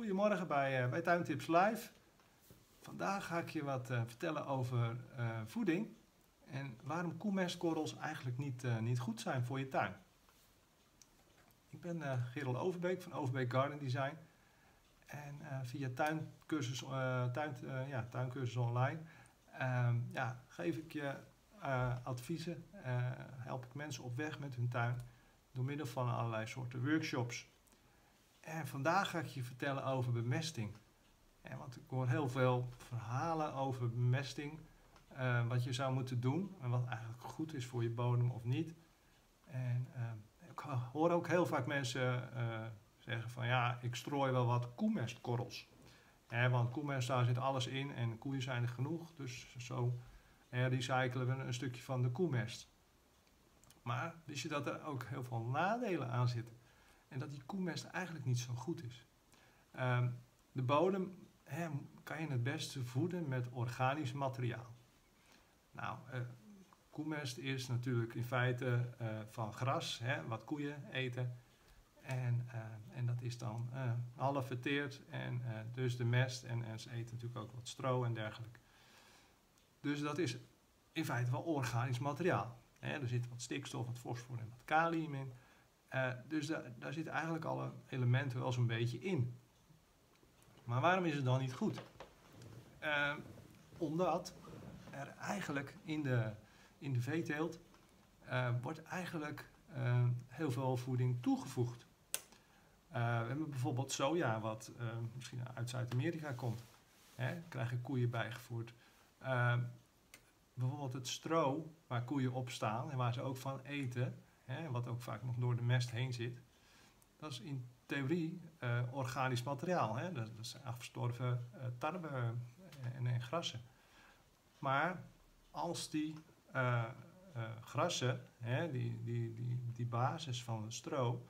Goedemorgen bij, uh, Tuintips Live. Vandaag ga ik je wat uh, vertellen over uh, voeding en waarom koemestkorrels eigenlijk niet, niet goed zijn voor je tuin. Ik ben Gerald Overbeek van Overbeek Garden Design en via tuincursus, tuin, ja, tuincursus online ehm, ja, geef ik je adviezen, help ik mensen op weg met hun tuin door middel van allerlei soorten workshops. En vandaag ga ik je vertellen over bemesting. En want ik hoor heel veel verhalen over bemesting. Uh, wat je zou moeten doen en wat eigenlijk goed is voor je bodem of niet. En uh, ik hoor ook heel vaak mensen uh, zeggen van ja, ik strooi wel wat koemestkorrels. want koemest, daar zit alles in en koeien zijn er genoeg. Dus zo recyclen we een stukje van de koemest. Maar wist je dat er ook heel veel nadelen aan zitten? En dat die koemest eigenlijk niet zo goed is. Um, de bodem kan je het beste voeden met organisch materiaal. Nou, uh, koemest is natuurlijk in feite uh, van gras, wat koeien eten. En, uh, en dat is dan half verteerd en dus de mest. En, en ze eten natuurlijk ook wat stro en dergelijke. Dus dat is in feite wel organisch materiaal. Er zit wat stikstof, wat fosfor en wat kalium in. Uh, dus da daar zitten eigenlijk alle elementen wel zo'n beetje in. Maar waarom is het dan niet goed? Uh, omdat er eigenlijk in de, in de veeteelt uh, wordt eigenlijk heel veel voeding toegevoegd. we hebben bijvoorbeeld soja, wat misschien uit Zuid-Amerika komt. Hè, krijgen koeien bijgevoerd. bijvoorbeeld het stro waar koeien op staan en waar ze ook van eten hè, wat ook vaak nog door de mest heen zit, dat is in theorie uh, organisch materiaal. Hè? Dat, zijn afgestorven uh, tarwe en, en, grassen. Maar als die uh, grassen, hè, die, die, die, die basis van het stro,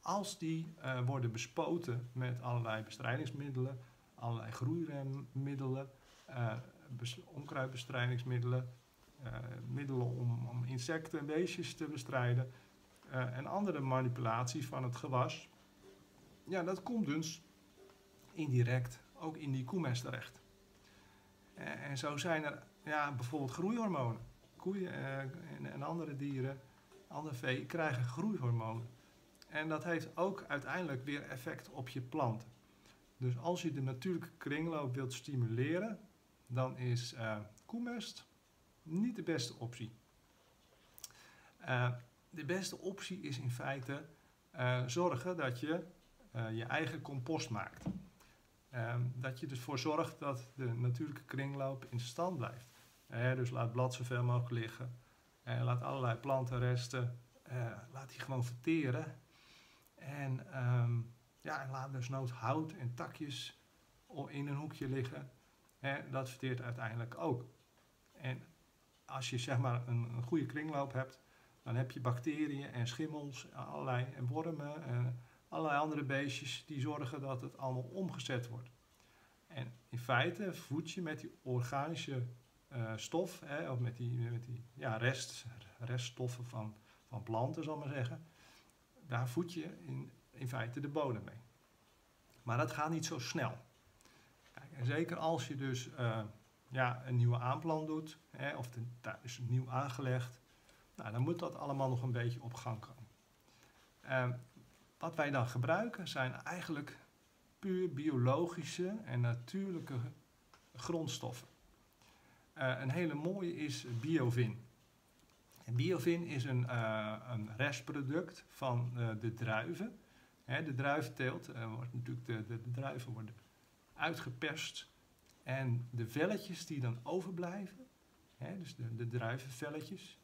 als die worden bespoten met allerlei bestrijdingsmiddelen, allerlei groeiremmiddelen, onkruidbestrijdingsmiddelen, middelen om, om, insecten en beestjes te bestrijden uh, en andere manipulatie van het gewas. Ja, dat komt dus indirect ook in die koemest terecht. Uh, en zo zijn er ja, bijvoorbeeld groeihormonen. Koeien en, en, andere dieren, andere vee krijgen groeihormonen. En dat heeft ook uiteindelijk weer effect op je planten. Dus als je de natuurlijke kringloop wilt stimuleren, dan is koemest niet de beste optie. Uh, de beste optie is in feite uh, zorgen dat je uh, je eigen compost maakt. Ehm, dat je ervoor zorgt dat de natuurlijke kringloop in stand blijft. dus laat blad zoveel mogelijk liggen. laat allerlei plantenresten, laat die gewoon verteren. En um, ja, laat dus nood hout en takjes in een hoekje liggen. dat verteert uiteindelijk ook. En als je zeg maar een, goede kringloop hebt, dan heb je bacteriën en schimmels, allerlei en wormen en allerlei andere beestjes die zorgen dat het allemaal omgezet wordt. En in feite voed je met die organische uh, stof, hè, of met die, met die ja, rest, reststoffen van, van planten, zal ik maar zeggen, daar voed je in, in feite de bodem mee. Maar dat gaat niet zo snel. Kijk, en zeker als je dus uh, ja, een nieuwe aanplant doet, hè, of de tuin is nieuw aangelegd, nou, dan moet dat allemaal nog een beetje op gang komen. Uh, wat wij dan gebruiken zijn eigenlijk puur biologische en natuurlijke grondstoffen. Uh, een hele mooie is biovin. Biovin is een, uh, een restproduct van uh, de druiven. Hè, de druiventeelt wordt natuurlijk de, de, de druiven worden uitgeperst en de velletjes die dan overblijven, hè, dus de, de druivenvelletjes,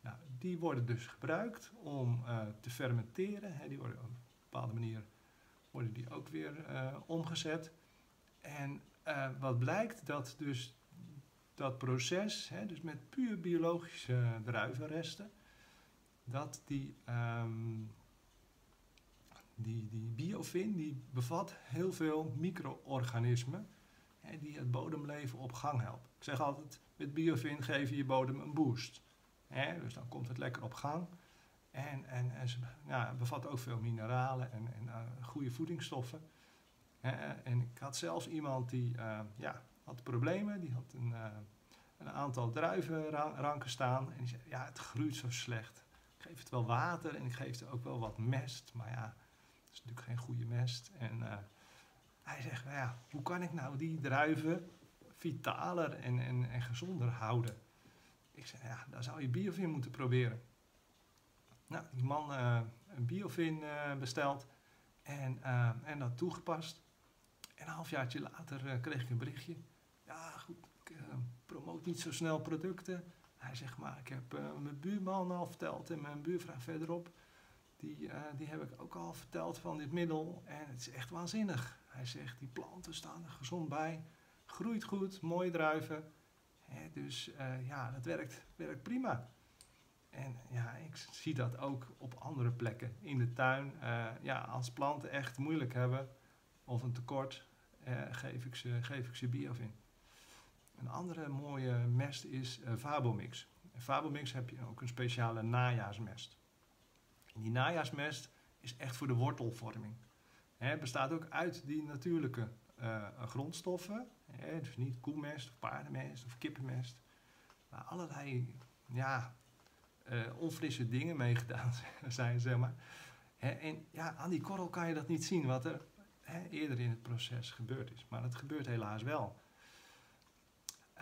nou, die worden dus gebruikt om uh, te fermenteren. Hè, die worden op een bepaalde manier worden die ook weer uh, omgezet. En uh, wat blijkt dat dus dat proces, hè, dus met puur biologische druivenresten, dat die, um, die, die biofin die bevat heel veel micro-organismen hè, die het bodemleven op gang helpen. Ik zeg altijd, met biofin geef je je bodem een boost. Hè, dus dan komt het lekker op gang. En, en, en ze bevat ook veel mineralen en, en uh, goede voedingsstoffen. en ik had zelfs iemand die ja, had problemen, die had een, een aantal druivenranken staan. En die zei, ja, het groeit zo slecht. Ik geef het wel water en ik geef er ook wel wat mest. Maar ja, het is natuurlijk geen goede mest. En hij zegt, nou ja, hoe kan ik nou die druiven vitaler en, en, en gezonder houden? Ik zei, ja, daar zou je biofin moeten proberen. Nou, die man uh, een biofin uh, besteld en, uh, en dat toegepast. En een halfjaartje later kreeg ik een berichtje. Ja, goed, ik promoot niet zo snel producten. Hij zegt, maar ik heb mijn buurman al verteld en mijn buurvrouw verderop. Die, die heb ik ook al verteld van dit middel. En het is echt waanzinnig. Hij zegt, die planten staan er gezond bij. Groeit goed, mooie druiven. dus ja, dat werkt, werkt prima. En ja, ik zie dat ook op andere plekken in de tuin. Uh, ja, als planten echt moeilijk hebben of een tekort, uh, geef, ik ze, geef ik ze biofin. Een andere mooie mest is Fabomix. In Fabomix heb je ook een speciale najaarsmest. die najaarsmest is echt voor de wortelvorming. Het bestaat ook uit die natuurlijke grondstoffen. dus niet koemest of paardenmest of kippenmest. Maar allerlei ja, uh, onfrisse dingen meegedaan zijn, zeg maar. en ja, aan die korrel kan je dat niet zien, wat er eerder in het proces gebeurd is. Maar dat gebeurt helaas wel.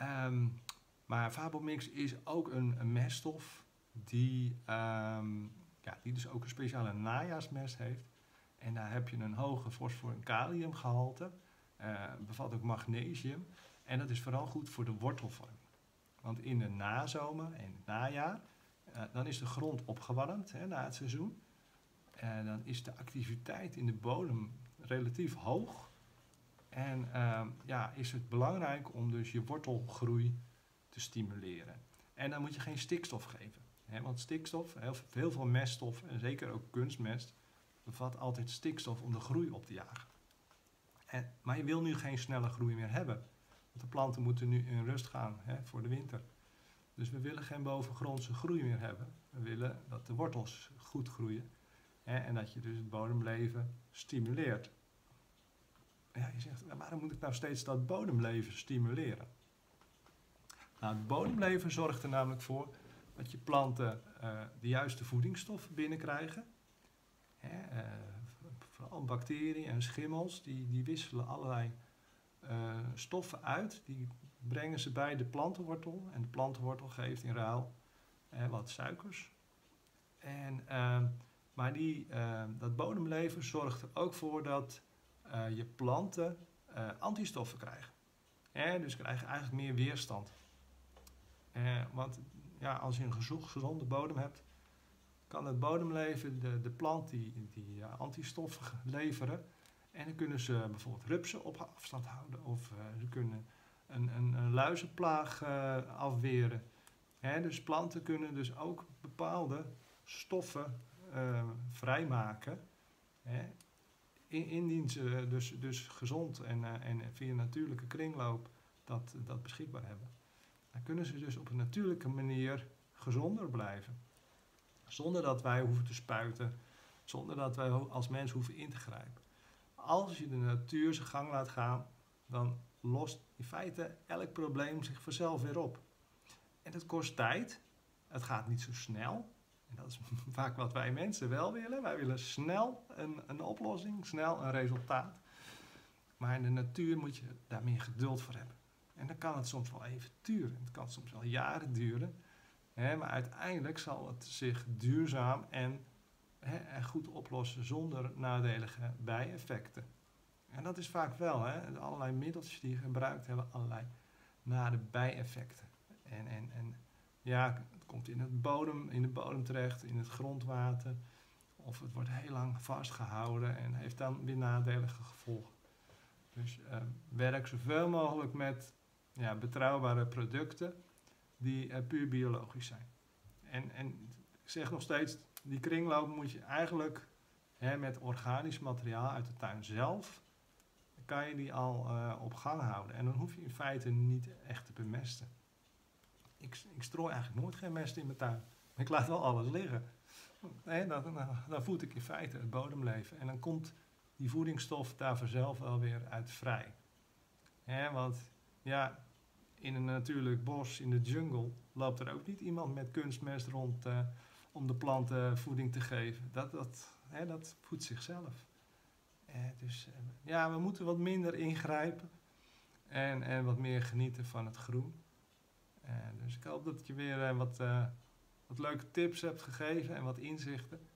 Um, maar Fabomix is ook een, meststof die, um, ja, die dus ook een speciale najaarsmest heeft. En daar heb je een hoge fosfor- en kaliumgehalte. Uh, bevat ook magnesium. En dat is vooral goed voor de wortelvorm. Want in de nazomer en het najaar uh, dan is de grond opgewarmd hè, na het seizoen. En dan is de activiteit in de bodem relatief hoog. En uh, ja, is het belangrijk om dus je wortelgroei te stimuleren. En dan moet je geen stikstof geven. Hè, want stikstof, heel veel meststof en zeker ook kunstmest, bevat altijd stikstof om de groei op te jagen. En, maar je wil nu geen snelle groei meer hebben. Want de planten moeten nu in rust gaan hè, voor de winter. Dus we willen geen bovengrondse groei meer hebben. We willen dat de wortels goed groeien hè, en dat je dus het bodemleven stimuleert. Ja, je zegt, waarom moet ik nou steeds dat bodemleven stimuleren? Nou, het bodemleven zorgt er namelijk voor dat je planten uh, de juiste voedingsstoffen binnenkrijgen. Hè, uh, vooral bacteriën en schimmels, die, die wisselen allerlei uh, stoffen uit die brengen ze bij de plantenwortel. En de plantenwortel geeft in ruil eh, wat suikers. En, uh, maar die, uh, dat bodemleven zorgt er ook voor dat uh, je planten antistoffen krijgen. Eh, dus krijgen eigenlijk meer weerstand. want ja, als je een gezonde bodem hebt, kan het bodemleven de, de plant die, die antistoffen leveren. En dan kunnen ze bijvoorbeeld rupsen op afstand houden. Of ze kunnen een, een, een luizenplaag uh, afweren. Hè, dus planten kunnen dus ook bepaalde stoffen vrijmaken. Hè, indien ze dus, dus gezond en, en via natuurlijke kringloop dat, dat beschikbaar hebben. Dan kunnen ze dus op een natuurlijke manier gezonder blijven. Zonder dat wij hoeven te spuiten, zonder dat wij als mens hoeven in te grijpen. Als je de natuur zijn gang laat gaan, dan lost in feite elk probleem zich vanzelf weer op. En dat kost tijd. Het gaat niet zo snel. En dat is vaak wat wij mensen wel willen. Wij willen snel een, een oplossing, snel een resultaat. Maar in de natuur moet je daar meer geduld voor hebben. En dan kan het soms wel even duren. Het kan soms wel jaren duren. Maar uiteindelijk zal het zich duurzaam en, en goed oplossen zonder nadelige bijeffecten. En dat is vaak wel, hè? allerlei middeltjes die je gebruikt hebben allerlei nare bijeffecten. En, en, en ja, het komt in, het bodem, in de bodem terecht, in het grondwater. Of het wordt heel lang vastgehouden en heeft dan weer nadelige gevolgen. Dus uh, werk zoveel mogelijk met ja, betrouwbare producten die uh, puur biologisch zijn. En, en ik zeg nog steeds, die kringloop moet je eigenlijk hè, met organisch materiaal uit de tuin zelf kan je die al uh, op gang houden. En dan hoef je in feite niet echt te bemesten. Ik, ik strooi eigenlijk nooit geen mest in mijn tuin. Ik laat wel alles liggen. Nee, dan, dan, dan voed ik in feite het bodemleven. En dan komt die voedingsstof daar vanzelf wel weer uit vrij. Want ja, in een natuurlijk bos, in de jungle, loopt er ook niet iemand met kunstmest rond uh, om de planten voeding te geven. Dat, dat, hè, dat voedt zichzelf. Eh, dus eh, ja, we moeten wat minder ingrijpen en, en wat meer genieten van het groen. Eh, dus ik hoop dat je weer eh, wat, eh, wat leuke tips hebt gegeven en wat inzichten.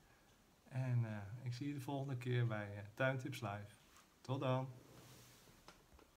En ik zie je de volgende keer bij Tuintips Live. Tot dan.